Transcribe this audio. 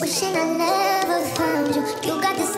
Wishing I never found you. You got this.